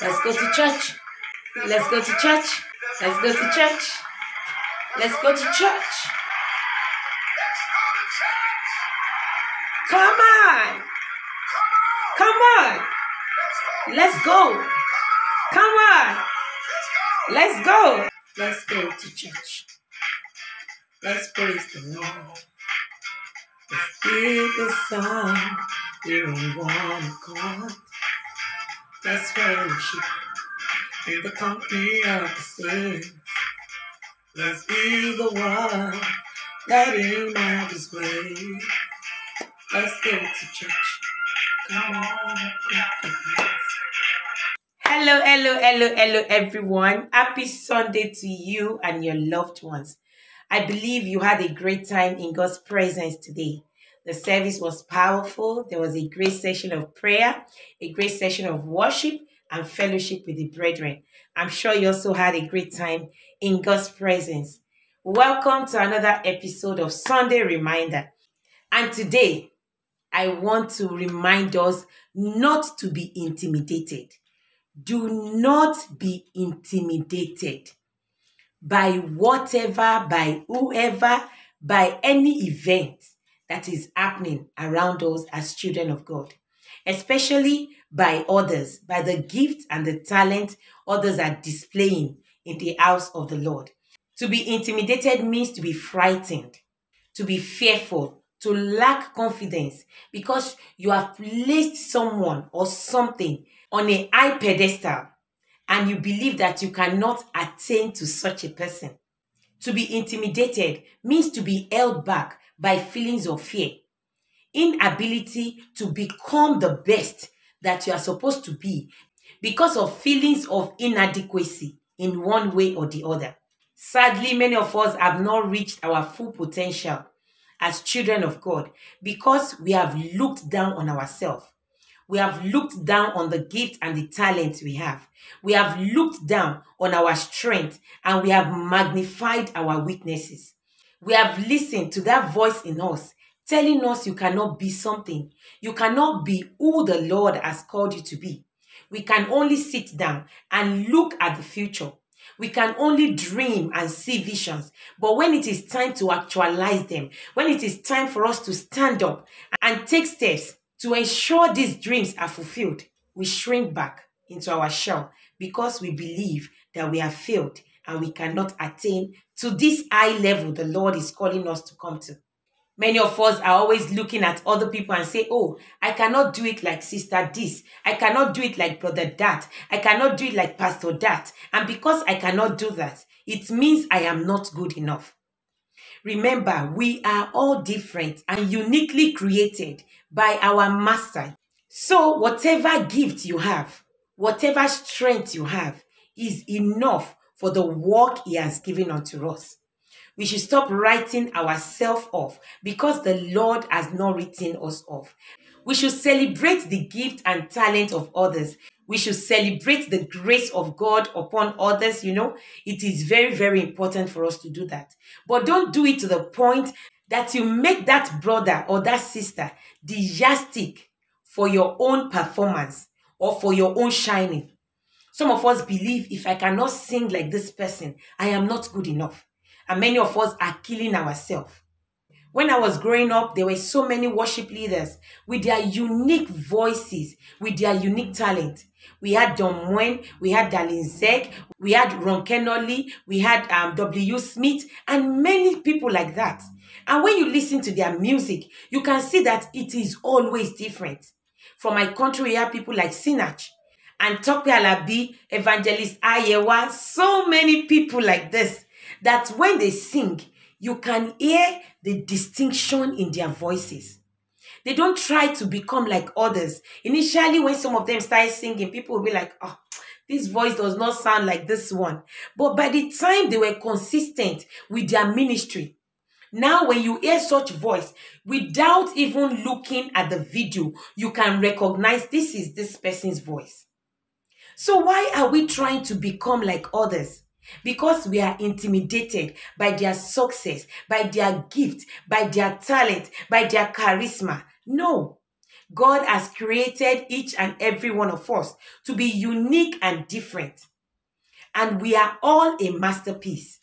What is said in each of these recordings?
Let's go to church. Let's go to church. Let's go to church. Let's go to church. Come on. Come on. Let's go. Come on. Let's go. Let's go to church. Let's praise the Lord. Let's give the song. One accord. Let's fellowship in the company of the saints. Let's be the one. Him have his way. Let's go to church. Come on. Hello, hello, hello, hello, everyone. Happy Sunday to you and your loved ones. I believe you had a great time in God's presence today. The service was powerful. There was a great session of prayer, a great session of worship, and fellowship with the brethren. I'm sure you also had a great time in God's presence. Welcome to another episode of Sunday Reminder. And today, I want to remind us not to be intimidated. Do not be intimidated by whatever, by whoever, by any event that is happening around us as children of God, especially by others, by the gift and the talent others are displaying in the house of the Lord. To be intimidated means to be frightened, to be fearful, to lack confidence because you have placed someone or something on a high pedestal and you believe that you cannot attain to such a person. To be intimidated means to be held back by feelings of fear, inability to become the best that you are supposed to be because of feelings of inadequacy in one way or the other. Sadly, many of us have not reached our full potential as children of God because we have looked down on ourselves. We have looked down on the gift and the talent we have. We have looked down on our strength and we have magnified our weaknesses. We have listened to that voice in us telling us you cannot be something. You cannot be who the Lord has called you to be. We can only sit down and look at the future. We can only dream and see visions. But when it is time to actualize them, when it is time for us to stand up and take steps to ensure these dreams are fulfilled, we shrink back into our shell because we believe that we have failed and we cannot attain to this high level the Lord is calling us to come to. Many of us are always looking at other people and say, Oh, I cannot do it like sister this. I cannot do it like brother that. I cannot do it like pastor that. And because I cannot do that, it means I am not good enough. Remember, we are all different and uniquely created by our master. So, whatever gift you have, whatever strength you have, is enough for the work he has given unto us. We should stop writing ourselves off because the Lord has not written us off. We should celebrate the gift and talent of others. We should celebrate the grace of God upon others. You know, it is very, very important for us to do that. But don't do it to the point that you make that brother or that sister yardstick for your own performance or for your own shining. Some of us believe if I cannot sing like this person, I am not good enough. And many of us are killing ourselves. When I was growing up, there were so many worship leaders with their unique voices, with their unique talent. We had Don Moen, we had Darlene Zschech, we had Ron Kenoly, we had um, W. Smith, and many people like that. And when you listen to their music, you can see that it is always different. From my country, we have people like Sinach and Tope Alabi, Evangelist Ayewa, so many people like this that when they sing, you can hear the distinction in their voices. They don't try to become like others. Initially, when some of them started singing, people will be like, oh, this voice does not sound like this one. But by the time they were consistent with their ministry, now when you hear such voice, without even looking at the video, you can recognize this is this person's voice. So why are we trying to become like others? Because we are intimidated by their success, by their gift, by their talent, by their charisma. No. God has created each and every one of us to be unique and different. And we are all a masterpiece.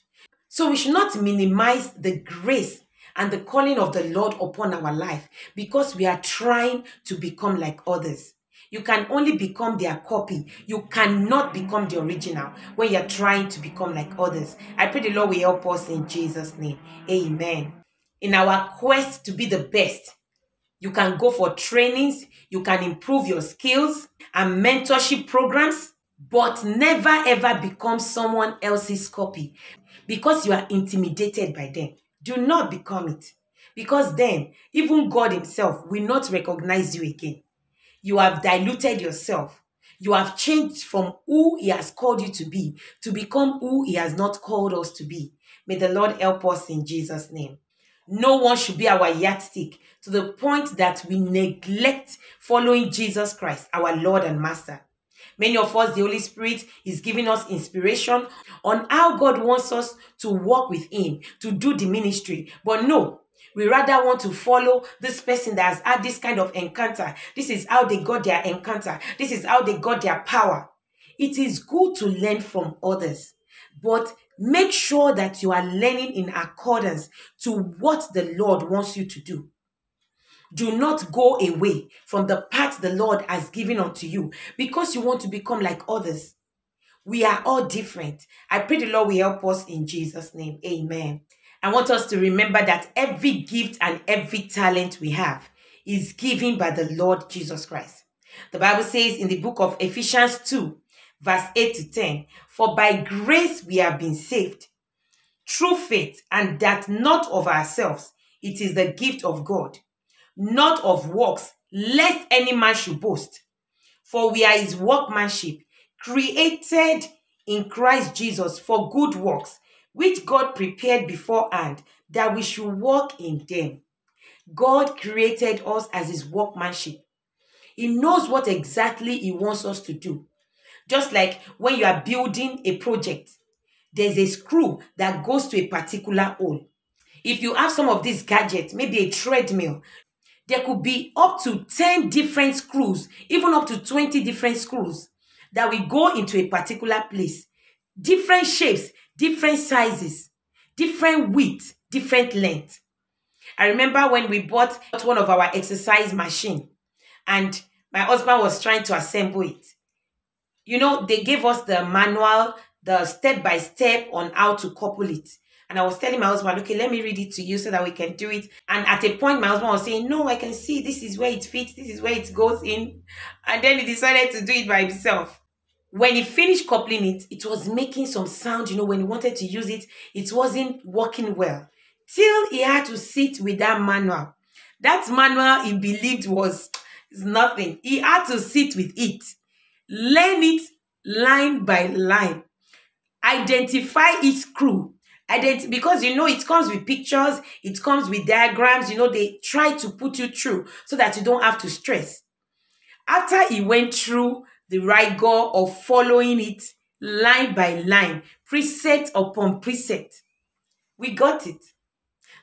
So we should not minimize the grace and the calling of the Lord upon our life because we are trying to become like others. You can only become their copy. You cannot become the original when you're trying to become like others. I pray the Lord will help us in Jesus' name. Amen. In our quest to be the best, you can go for trainings, you can improve your skills and mentorship programs, but never ever become someone else's copy because you are intimidated by them. Do not become it because then even God Himself will not recognize you again. You have diluted yourself. You have changed from who He has called you to be to become who He has not called us to be. May the Lord help us in Jesus' name. No one should be our yardstick to the point that we neglect following Jesus Christ, our Lord and Master. Many of us, the Holy Spirit is giving us inspiration on how God wants us to walk with Him, to do the ministry. But no, we rather want to follow this person that has had this kind of encounter. This is how they got their encounter. This is how they got their power. It is good to learn from others, but make sure that you are learning in accordance to what the Lord wants you to do. Do not go away from the path the Lord has given unto you because you want to become like others. We are all different. I pray the Lord will help us in Jesus' name. Amen. I want us to remember that every gift and every talent we have is given by the Lord Jesus Christ. The Bible says in the book of Ephesians 2, verse 8 to 10, For by grace we have been saved through faith, and that not of ourselves, it is the gift of God, not of works, lest any man should boast. For we are his workmanship, created in Christ Jesus for good works, which God prepared beforehand that we should walk in them. God created us as his workmanship. He knows what exactly he wants us to do. Just like when you are building a project, there's a screw that goes to a particular hole. If you have some of these gadgets, maybe a treadmill, there could be up to 10 different screws, even up to 20 different screws that will go into a particular place. Different shapes, different sizes, different width, different length. I remember when we bought one of our exercise machine and my husband was trying to assemble it. You know, they gave us the manual, the step by step on how to couple it. And I was telling my husband, okay, let me read it to you so that we can do it. And at a point, my husband was saying, no, I can see this is where it fits, this is where it goes in. And then he decided to do it by himself when he finished coupling it, it was making some sound. You know, when he wanted to use it, it wasn't working well. Till he had to sit with that manual. That manual he believed was nothing. He had to sit with it, learn it line by line, identify its crew. Ident- because you know it comes with pictures, it comes with diagrams, you know, they try to put you through so that you don't have to stress. After he went through the rigor of following it line by line, precept upon precept. We got it.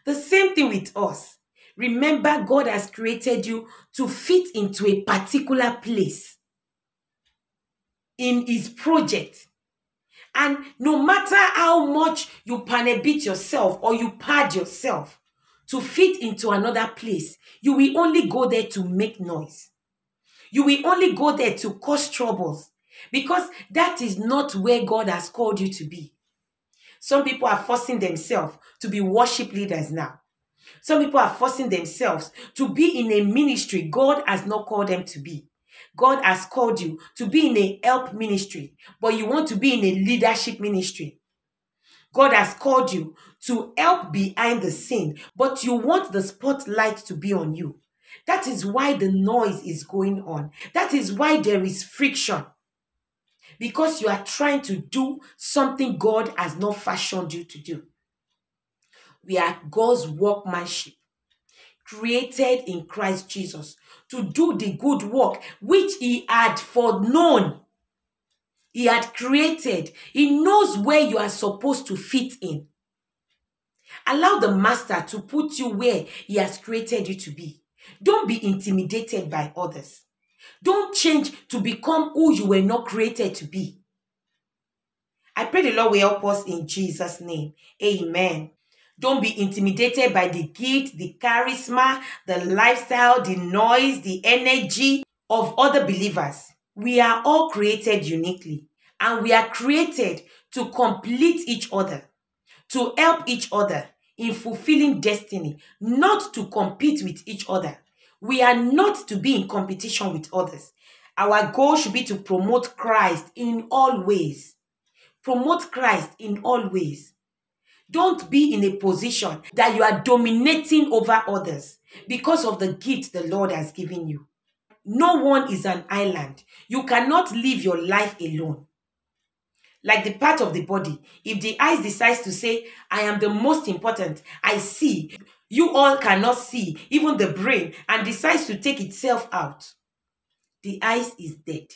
The same thing with us. Remember, God has created you to fit into a particular place in His project. And no matter how much you panabit yourself or you pad yourself to fit into another place, you will only go there to make noise. You will only go there to cause troubles because that is not where God has called you to be. Some people are forcing themselves to be worship leaders now. Some people are forcing themselves to be in a ministry God has not called them to be. God has called you to be in a help ministry, but you want to be in a leadership ministry. God has called you to help behind the scene, but you want the spotlight to be on you. That is why the noise is going on. That is why there is friction. Because you are trying to do something God has not fashioned you to do. We are God's workmanship, created in Christ Jesus to do the good work which He had foreknown. He had created. He knows where you are supposed to fit in. Allow the Master to put you where He has created you to be. Don't be intimidated by others. Don't change to become who you were not created to be. I pray the Lord will help us in Jesus' name. Amen. Don't be intimidated by the gift, the charisma, the lifestyle, the noise, the energy of other believers. We are all created uniquely and we are created to complete each other, to help each other in fulfilling destiny, not to compete with each other. We are not to be in competition with others. Our goal should be to promote Christ in all ways. Promote Christ in all ways. Don't be in a position that you are dominating over others because of the gift the Lord has given you. No one is an island. You cannot live your life alone. Like the part of the body, if the eyes decides to say, I am the most important, I see, you all cannot see, even the brain, and decides to take itself out, the eyes is dead.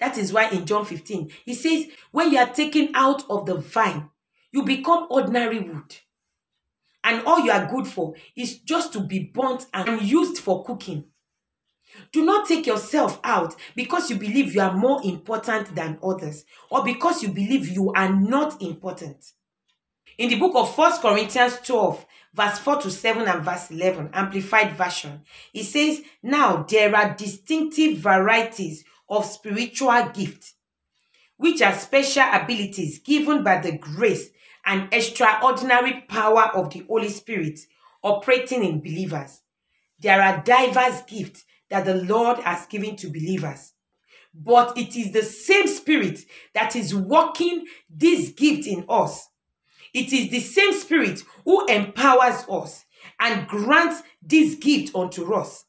That is why in John 15, he says, when you are taken out of the vine, you become ordinary wood. And all you are good for is just to be burnt and used for cooking. Do not take yourself out because you believe you are more important than others or because you believe you are not important. In the book of 1 Corinthians 12, verse 4 to 7 and verse 11, Amplified Version, it says, Now there are distinctive varieties of spiritual gifts, which are special abilities given by the grace and extraordinary power of the Holy Spirit operating in believers. There are diverse gifts that the Lord has given to believers. But it is the same Spirit that is working this gift in us. It is the same Spirit who empowers us and grants this gift unto us.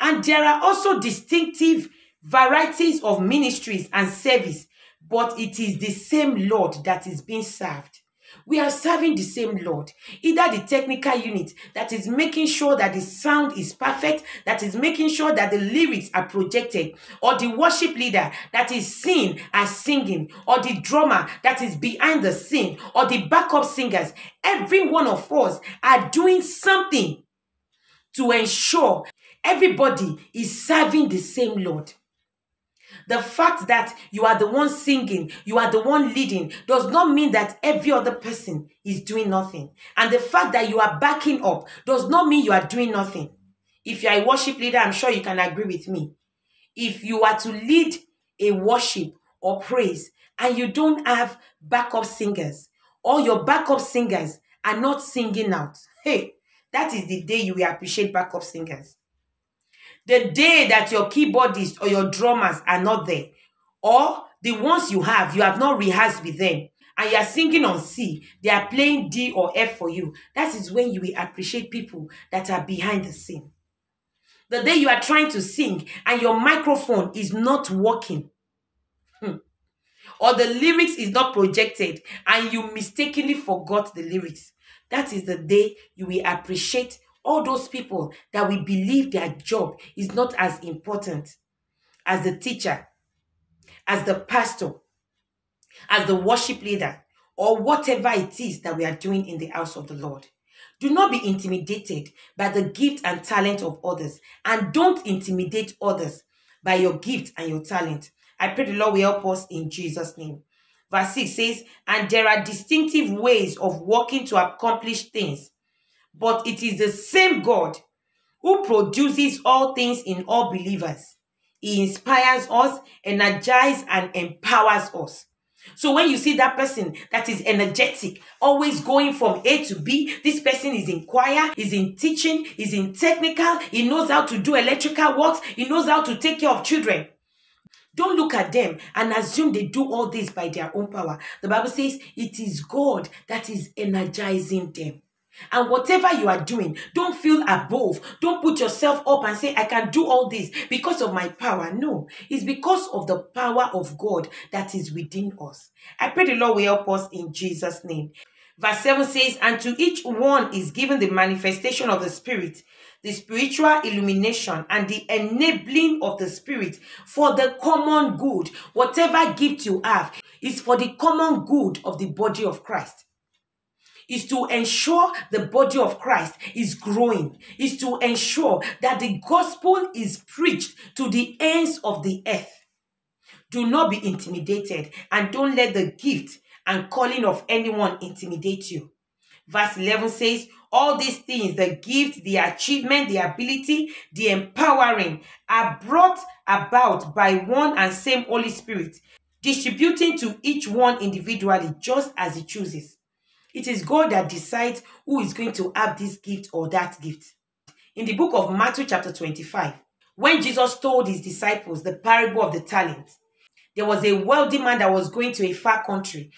And there are also distinctive varieties of ministries and service, but it is the same Lord that is being served. We are serving the same Lord. Either the technical unit that is making sure that the sound is perfect, that is making sure that the lyrics are projected, or the worship leader that is seen as singing, or the drummer that is behind the scene, or the backup singers. Every one of us are doing something to ensure everybody is serving the same Lord. The fact that you are the one singing, you are the one leading, does not mean that every other person is doing nothing. And the fact that you are backing up does not mean you are doing nothing. If you are a worship leader, I'm sure you can agree with me. If you are to lead a worship or praise and you don't have backup singers, or your backup singers are not singing out, hey, that is the day you will appreciate backup singers. The day that your keyboardists or your drummers are not there, or the ones you have, you have not rehearsed with them, and you are singing on C, they are playing D or F for you. That is when you will appreciate people that are behind the scene. The day you are trying to sing and your microphone is not working, hmm, or the lyrics is not projected and you mistakenly forgot the lyrics, that is the day you will appreciate all those people that we believe their job is not as important as the teacher, as the pastor, as the worship leader, or whatever it is that we are doing in the house of the Lord. Do not be intimidated by the gift and talent of others, and don't intimidate others by your gift and your talent. I pray the Lord will help us in Jesus' name. Verse 6 says, And there are distinctive ways of working to accomplish things but it is the same God who produces all things in all believers. He inspires us, energizes, and empowers us. So when you see that person that is energetic, always going from A to B, this person is in choir, is in teaching, is in technical, he knows how to do electrical works, he knows how to take care of children. Don't look at them and assume they do all this by their own power. The Bible says it is God that is energizing them. And whatever you are doing, don't feel above. Don't put yourself up and say, I can do all this because of my power. No, it's because of the power of God that is within us. I pray the Lord will help us in Jesus' name. Verse 7 says, And to each one is given the manifestation of the Spirit, the spiritual illumination, and the enabling of the Spirit for the common good. Whatever gift you have is for the common good of the body of Christ. Is to ensure the body of Christ is growing, is to ensure that the gospel is preached to the ends of the earth. Do not be intimidated and don't let the gift and calling of anyone intimidate you. Verse 11 says, All these things, the gift, the achievement, the ability, the empowering, are brought about by one and same Holy Spirit, distributing to each one individually just as He chooses. It is God that decides who is going to have this gift or that gift. In the book of Matthew, chapter 25, when Jesus told his disciples the parable of the talent, there was a wealthy man that was going to a far country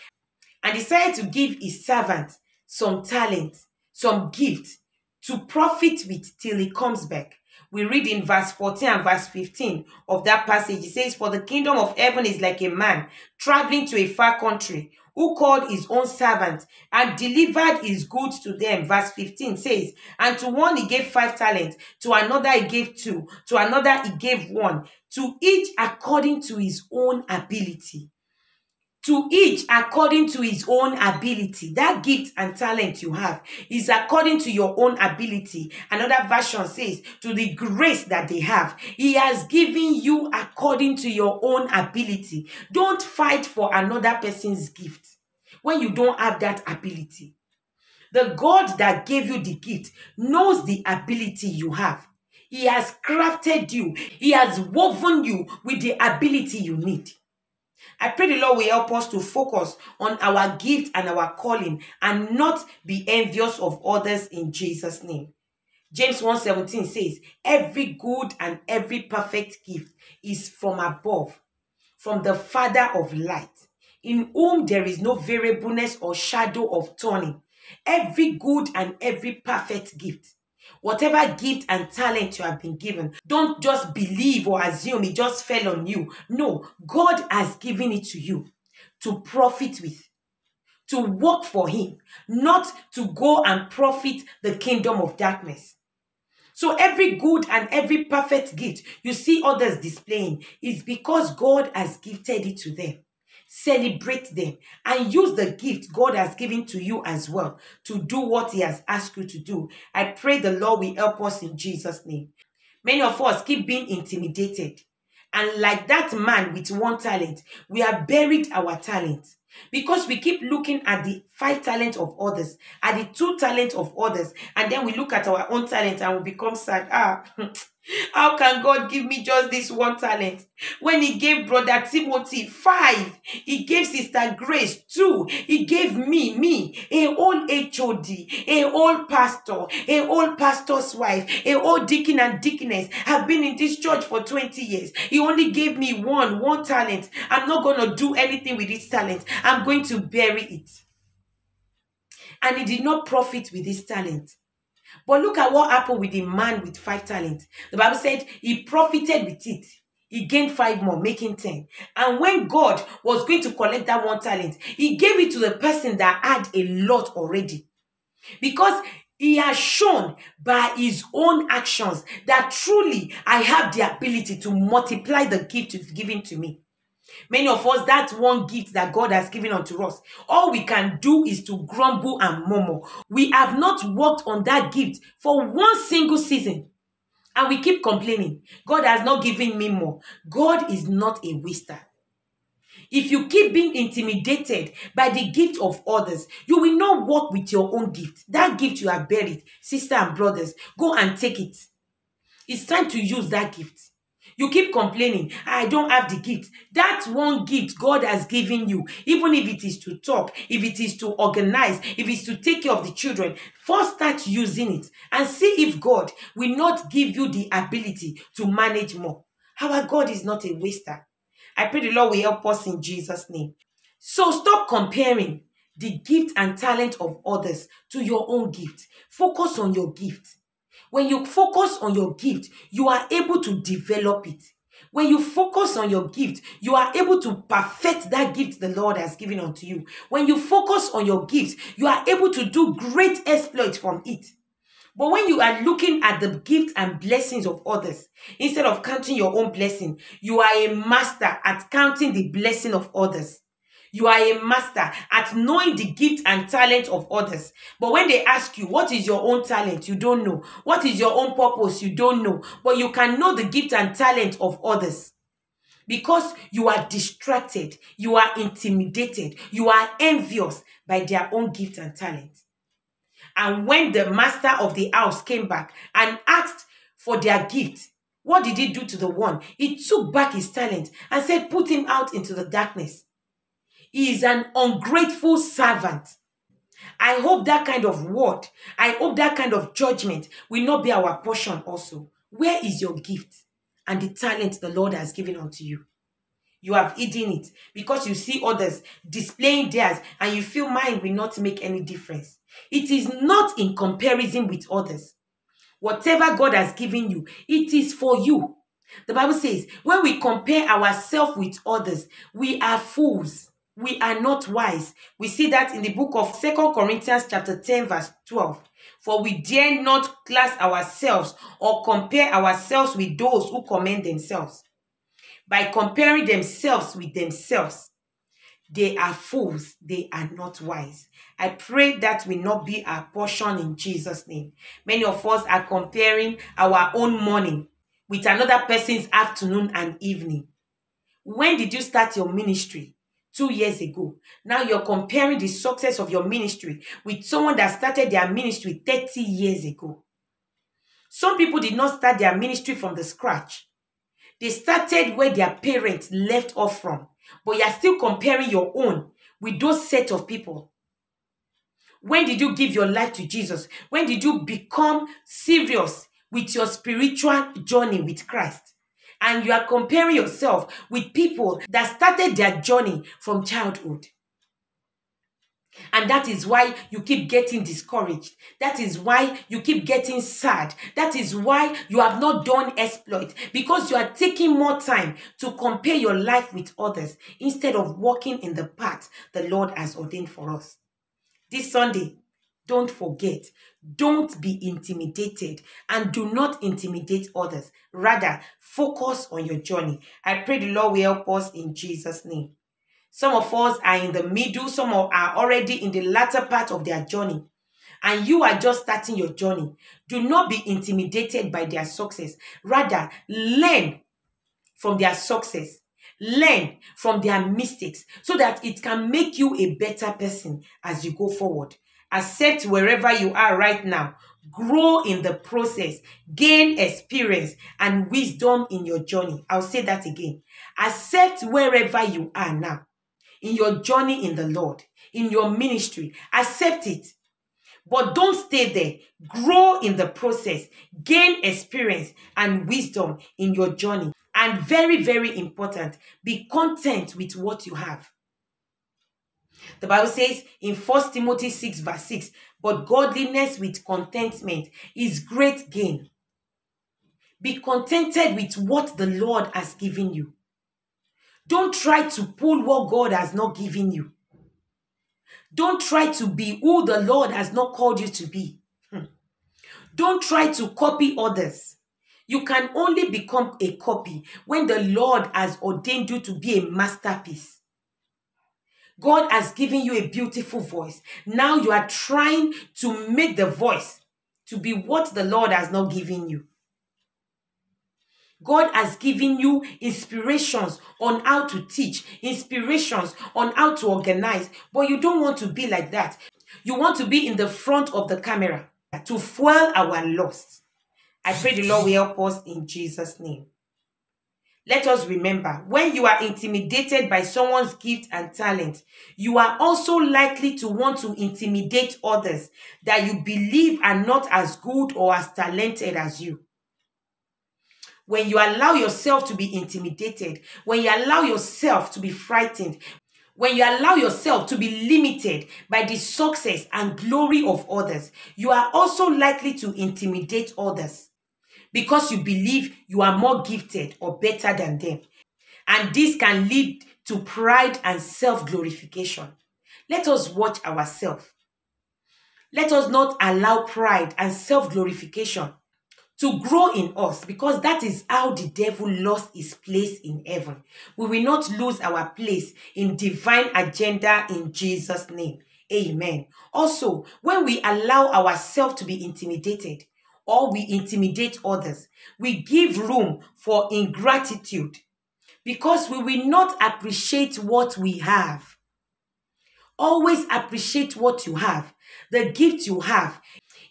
and decided to give his servant some talent, some gift to profit with till he comes back. We read in verse 14 and verse 15 of that passage. It says, For the kingdom of heaven is like a man traveling to a far country who called his own servants and delivered his goods to them. Verse 15 says, And to one he gave five talents, to another he gave two, to another he gave one, to each according to his own ability to each according to his own ability. That gift and talent you have is according to your own ability. Another version says, to the grace that they have. He has given you according to your own ability. Don't fight for another person's gift when you don't have that ability. The God that gave you the gift knows the ability you have. He has crafted you. He has woven you with the ability you need. I pray the Lord will help us to focus on our gift and our calling and not be envious of others in Jesus' name. James 1:17 says, Every good and every perfect gift is from above, from the Father of light, in whom there is no variableness or shadow of turning. Every good and every perfect gift Whatever gift and talent you have been given, don't just believe or assume it just fell on you. No, God has given it to you to profit with, to work for Him, not to go and profit the kingdom of darkness. So every good and every perfect gift you see others displaying is because God has gifted it to them celebrate them, and use the gift God has given to you as well to do what He has asked you to do. I pray the Lord will help us in Jesus' name. Many of us keep being intimidated. And like that man with one talent, we have buried our talent because we keep looking at the five talents of others, at the two talents of others, and then we look at our own talent and we become sad. Ah, How can God give me just this one talent? When He gave Brother Timothy five, He gave Sister Grace two, He gave me, me, a old HOD, a old pastor, a old pastor's wife, a old deacon and deaconess have been in this church for 20 years. He only gave me one, one talent. I'm not going to do anything with this talent. I'm going to bury it. And he did not profit with this talent. But look at what happened with the man with five talents. The Bible said he profited with it. He gained five more, making 10. And when God was going to collect that one talent, he gave it to the person that had a lot already. Because he has shown by his own actions that truly I have the ability to multiply the gift given to me. Many of us, that's one gift that God has given unto us. All we can do is to grumble and murmur. We have not worked on that gift for one single season. And we keep complaining. God has not given me more. God is not a waster. If you keep being intimidated by the gift of others, you will not work with your own gift. That gift you have buried, sister and brothers, go and take it. It's time to use that gift. You keep complaining, I don't have the gift. That one gift God has given you, even if it is to talk, if it is to organize, if it's to take care of the children, first start using it and see if God will not give you the ability to manage more. Our God is not a waster. I pray the Lord will help us in Jesus' name. So stop comparing the gift and talent of others to your own gift. Focus on your gift. When you focus on your gift, you are able to develop it. When you focus on your gift, you are able to perfect that gift the Lord has given unto you. When you focus on your gift, you are able to do great exploits from it. But when you are looking at the gift and blessings of others, instead of counting your own blessing, you are a master at counting the blessing of others. You are a master at knowing the gift and talent of others. But when they ask you, what is your own talent? You don't know. What is your own purpose? You don't know. But you can know the gift and talent of others. Because you are distracted, you are intimidated, you are envious by their own gift and talent. And when the master of the house came back and asked for their gift, what did he do to the one? He took back his talent and said, Put him out into the darkness. Is an ungrateful servant. I hope that kind of word, I hope that kind of judgment will not be our portion also. Where is your gift and the talent the Lord has given unto you? You have hidden it because you see others displaying theirs and you feel mine will not make any difference. It is not in comparison with others. Whatever God has given you, it is for you. The Bible says, when we compare ourselves with others, we are fools. We are not wise. We see that in the book of Second Corinthians chapter 10 verse 12. For we dare not class ourselves or compare ourselves with those who commend themselves. By comparing themselves with themselves, they are fools, they are not wise. I pray that will not be our portion in Jesus' name. Many of us are comparing our own morning with another person's afternoon and evening. When did you start your ministry? Two years ago. Now you're comparing the success of your ministry with someone that started their ministry 30 years ago. Some people did not start their ministry from the scratch. They started where their parents left off from but you're still comparing your own with those set of people. When did you give your life to Jesus? When did you become serious with your spiritual journey with Christ? And you are comparing yourself with people that started their journey from childhood. And that is why you keep getting discouraged. That is why you keep getting sad. That is why you have not done exploit because you are taking more time to compare your life with others instead of walking in the path the Lord has ordained for us. This Sunday, don't forget, don't be intimidated and do not intimidate others. Rather, focus on your journey. I pray the Lord will help us in Jesus' name. Some of us are in the middle, some are already in the latter part of their journey. And you are just starting your journey. Do not be intimidated by their success. Rather, learn from their success. Learn from their mistakes so that it can make you a better person as you go forward. Accept wherever you are right now. Grow in the process. Gain experience and wisdom in your journey. I'll say that again. Accept wherever you are now in your journey in the Lord, in your ministry. Accept it. But don't stay there. Grow in the process. Gain experience and wisdom in your journey. And very, very important, be content with what you have. The Bible says in 1 Timothy 6, verse 6, but godliness with contentment is great gain. Be contented with what the Lord has given you. Don't try to pull what God has not given you. Don't try to be who the Lord has not called you to be. Hmm. Don't try to copy others. You can only become a copy when the Lord has ordained you to be a masterpiece. God has given you a beautiful voice. Now you are trying to make the voice to be what the Lord has not given you. God has given you inspirations on how to teach, inspirations on how to organize, but you don't want to be like that. You want to be in the front of the camera to fuel our lust. I pray the Lord will help us in Jesus' name. Let us remember when you are intimidated by someone's gift and talent, you are also likely to want to intimidate others that you believe are not as good or as talented as you. When you allow yourself to be intimidated, when you allow yourself to be frightened, when you allow yourself to be limited by the success and glory of others, you are also likely to intimidate others because you believe you are more gifted or better than them. And this can lead to pride and self glorification. Let us watch ourselves. Let us not allow pride and self glorification to grow in us because that is how the devil lost his place in heaven. We will not lose our place in divine agenda in Jesus' name. Amen. Also, when we allow ourselves to be intimidated or we intimidate others, we give room for ingratitude because we will not appreciate what we have. Always appreciate what you have, the gift you have.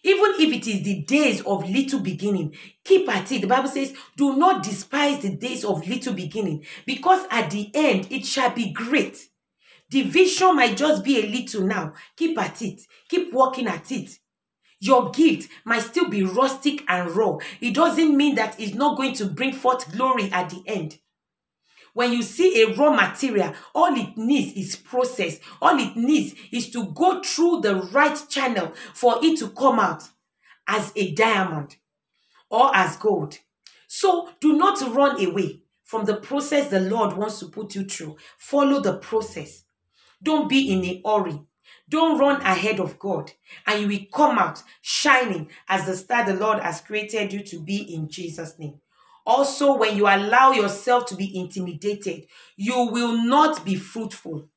Even if it is the days of little beginning, keep at it. The Bible says, Do not despise the days of little beginning, because at the end it shall be great. The vision might just be a little now. Keep at it, keep working at it. Your gift might still be rustic and raw. It doesn't mean that it's not going to bring forth glory at the end. When you see a raw material, all it needs is process. All it needs is to go through the right channel for it to come out as a diamond or as gold. So do not run away from the process the Lord wants to put you through. Follow the process. Don't be in a hurry. Don't run ahead of God, and you will come out shining as the star the Lord has created you to be in Jesus' name. Also, when you allow yourself to be intimidated, you will not be fruitful.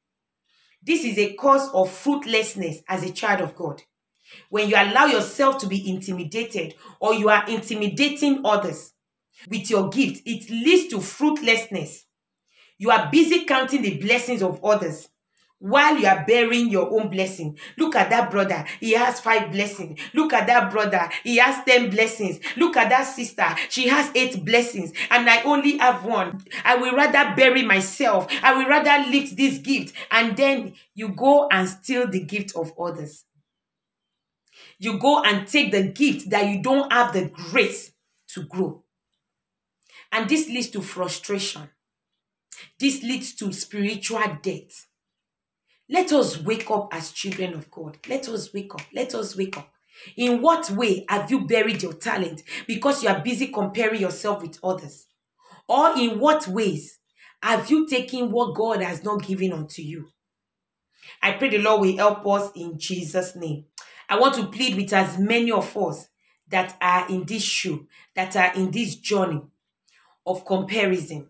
This is a cause of fruitlessness as a child of God. When you allow yourself to be intimidated or you are intimidating others with your gift, it leads to fruitlessness. You are busy counting the blessings of others while you are bearing your own blessing. Look at that brother. He has five blessings. Look at that brother. He has 10 blessings. Look at that sister. She has eight blessings. And I only have one. I will rather bury myself. I will rather lift this gift. And then you go and steal the gift of others. You go and take the gift that you don't have the grace to grow. And this leads to frustration. This leads to spiritual death let us wake up as children of God. Let us wake up. Let us wake up. In what way have you buried your talent because you are busy comparing yourself with others? Or in what ways have you taken what God has not given unto you? I pray the Lord will help us in Jesus' name. I want to plead with as many of us that are in this shoe, that are in this journey of comparison,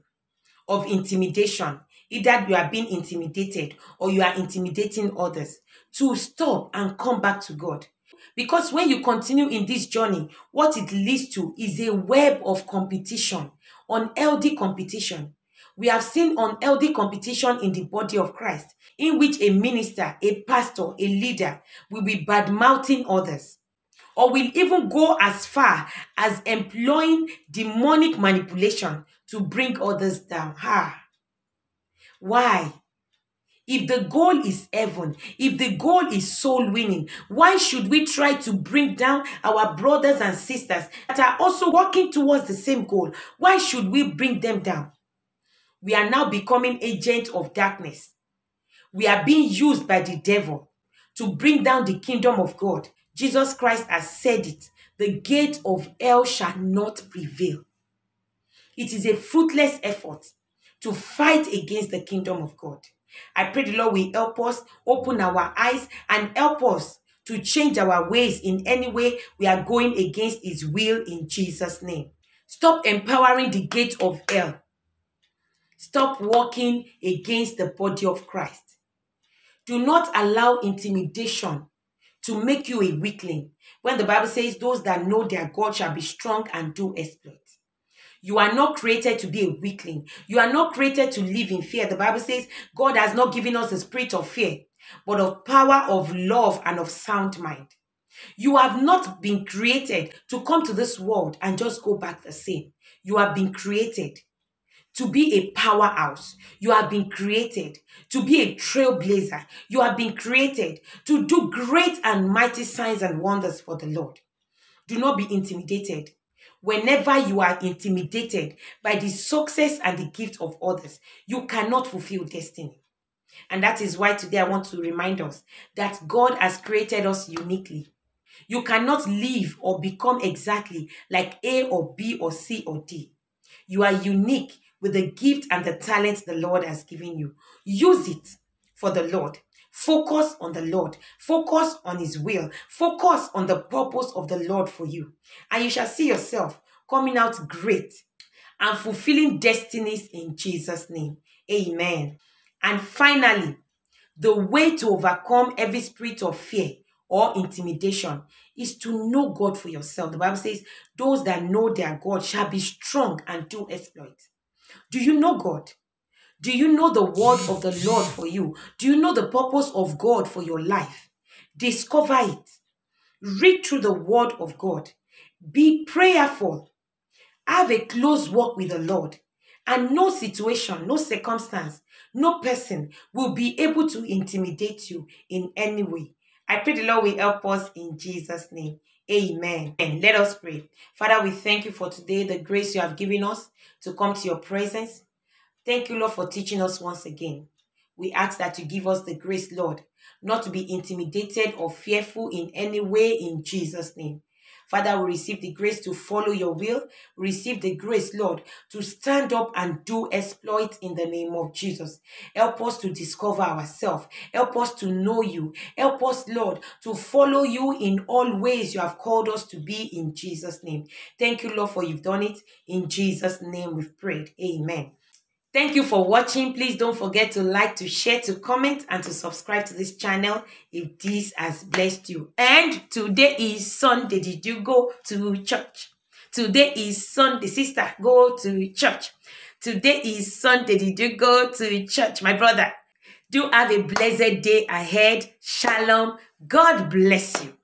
of intimidation, Either you are being intimidated or you are intimidating others to stop and come back to God. Because when you continue in this journey, what it leads to is a web of competition, unhealthy competition. We have seen unhealthy competition in the body of Christ, in which a minister, a pastor, a leader will be bad mouthing others, or will even go as far as employing demonic manipulation to bring others down. Ha! Why? If the goal is heaven, if the goal is soul winning, why should we try to bring down our brothers and sisters that are also working towards the same goal? Why should we bring them down? We are now becoming agents of darkness. We are being used by the devil to bring down the kingdom of God. Jesus Christ has said it. The gate of hell shall not prevail. It is a fruitless effort to fight against the kingdom of God. I pray the Lord will help us open our eyes and help us to change our ways in any way we are going against his will in Jesus' name. Stop empowering the gate of hell. Stop walking against the body of Christ. Do not allow intimidation to make you a weakling. When the Bible says those that know their God shall be strong and do exploit. You are not created to be a weakling. You are not created to live in fear. The Bible says God has not given us a spirit of fear, but of power, of love, and of sound mind. You have not been created to come to this world and just go back the same. You have been created to be a powerhouse. You have been created to be a trailblazer. You have been created to do great and mighty signs and wonders for the Lord. Do not be intimidated whenever you are intimidated by the success and the gift of others, you cannot fulfill destiny. And that is why today I want to remind us that God has created us uniquely. You cannot live or become exactly like A or B or C or D. You are unique with the gift and the talent the Lord has given you. Use it for the Lord. Focus on the Lord. Focus on His will. Focus on the purpose of the Lord for you. And you shall see yourself coming out great and fulfilling destinies in Jesus' name. Amen. And finally, the way to overcome every spirit of fear or intimidation is to know God for yourself. The Bible says, Those that know their God shall be strong and do exploits. Do you know God? Do you know the word of the Lord for you? Do you know the purpose of God for your life? Discover it. Read through the word of God. Be prayerful. Have a close walk with the Lord. And no situation, no circumstance, no person will be able to intimidate you in any way. I pray the Lord will help us in Jesus' name. Amen. And let us pray. Father, we thank you for today, the grace you have given us to come to your presence. Thank you, Lord, for teaching us once again. We ask that you give us the grace, Lord, not to be intimidated or fearful in any way in Jesus' name. Father, we receive the grace to follow your will. receive the grace, Lord, to stand up and do exploits in the name of Jesus. Help us to discover ourselves. Help us to know you. Help us, Lord, to follow you in all ways you have called us to be in Jesus' name. Thank you, Lord, for you've done it. In Jesus' name we've prayed. Amen. Thank you for watching. Please don't forget to like, to share, to comment, and to subscribe to this channel if this has blessed you. And today is Sunday. Did you go to church? Today is Sunday. Sister, go to church. Today is Sunday. Did you go to church? My brother, do have a blessed day ahead. Shalom. God bless you.